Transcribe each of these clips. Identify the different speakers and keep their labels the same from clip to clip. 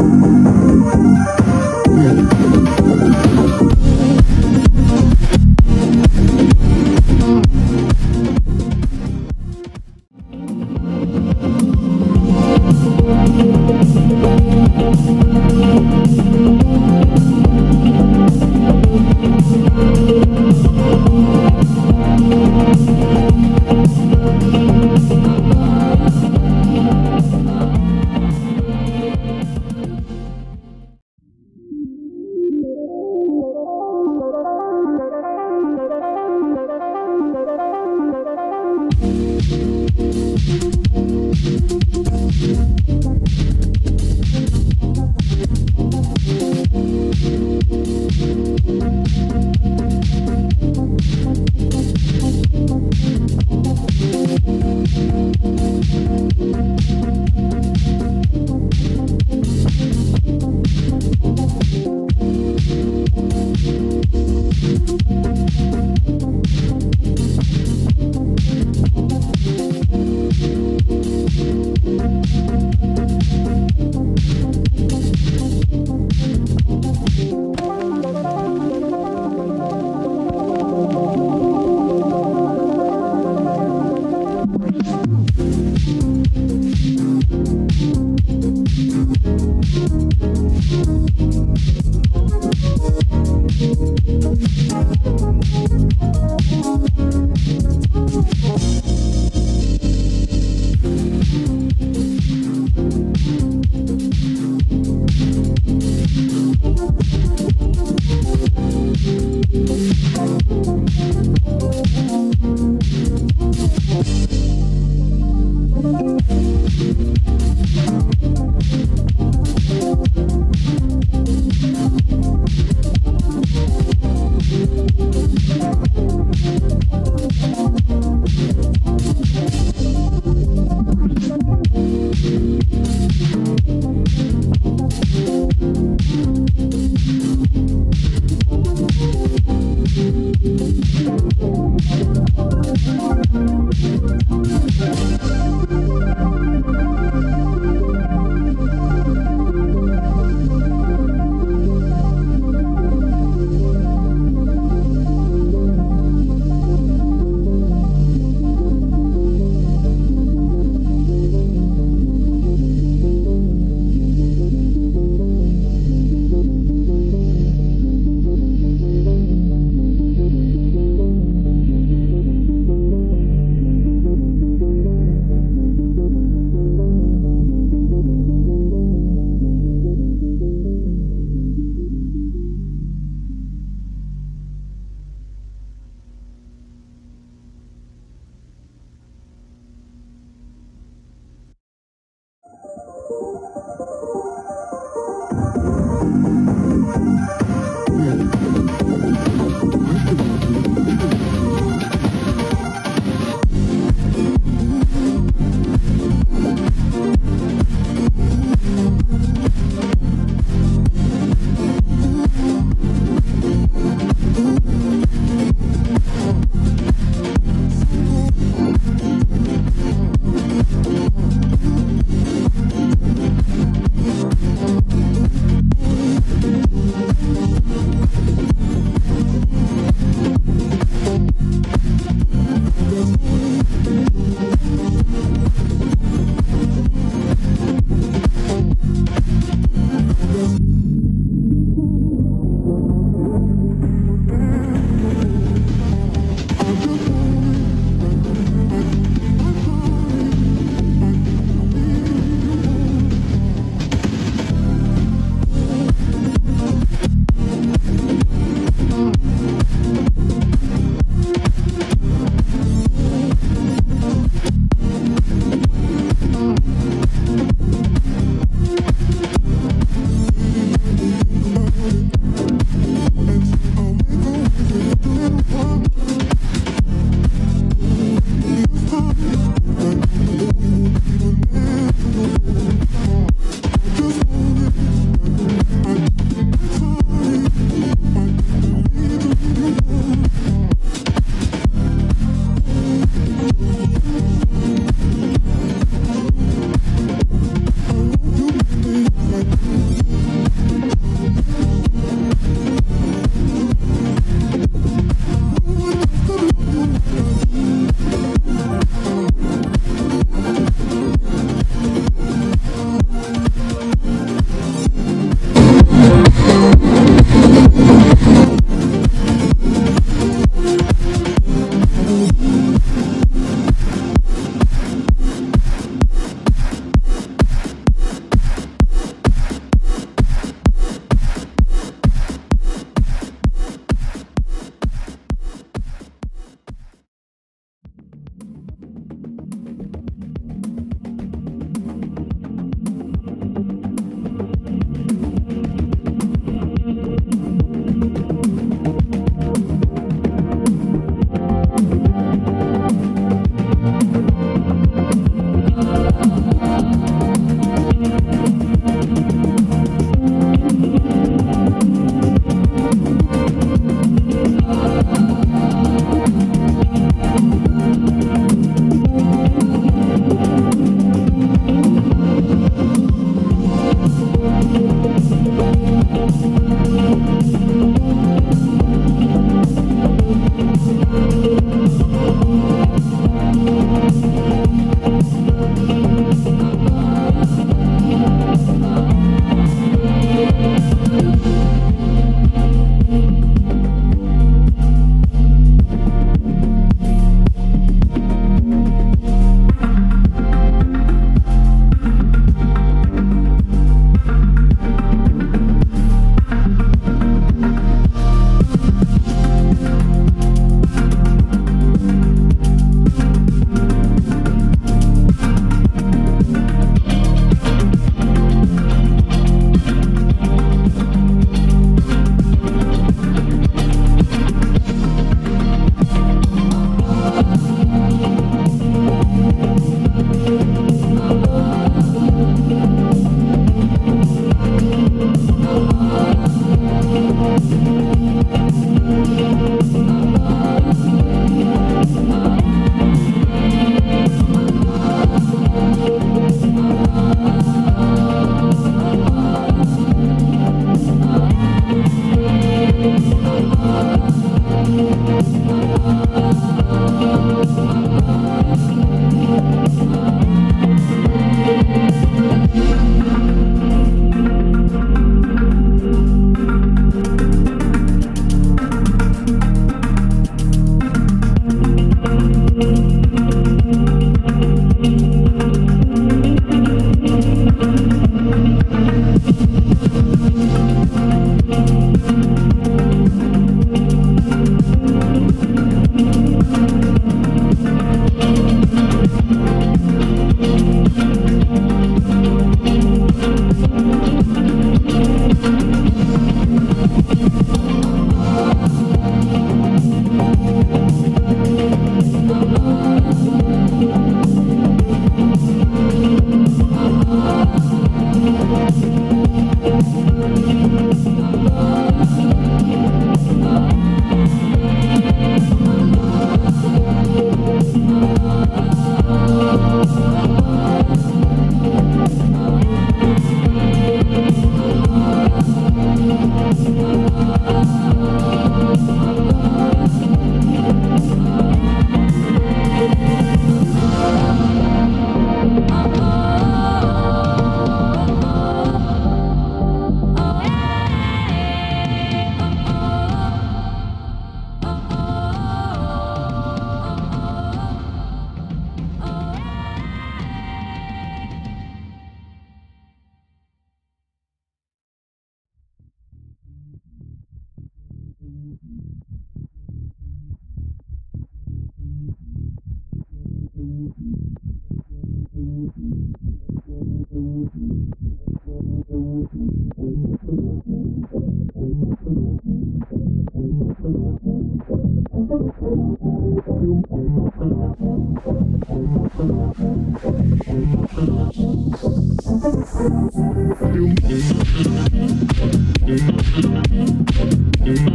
Speaker 1: oh, you. thank you Thank you.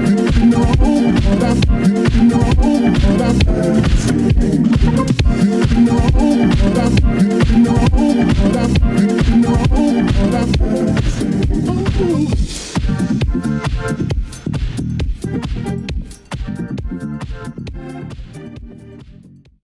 Speaker 1: No, no, no, no, no,